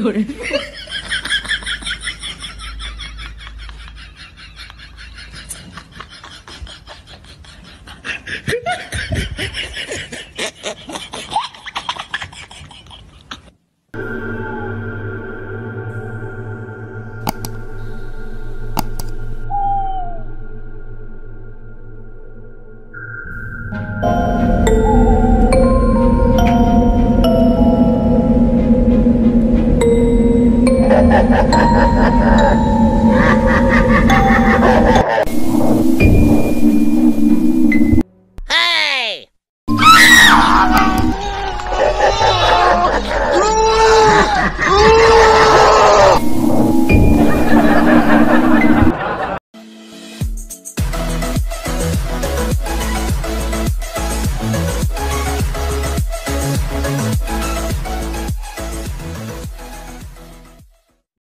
よ俺。Ha ha ha ha!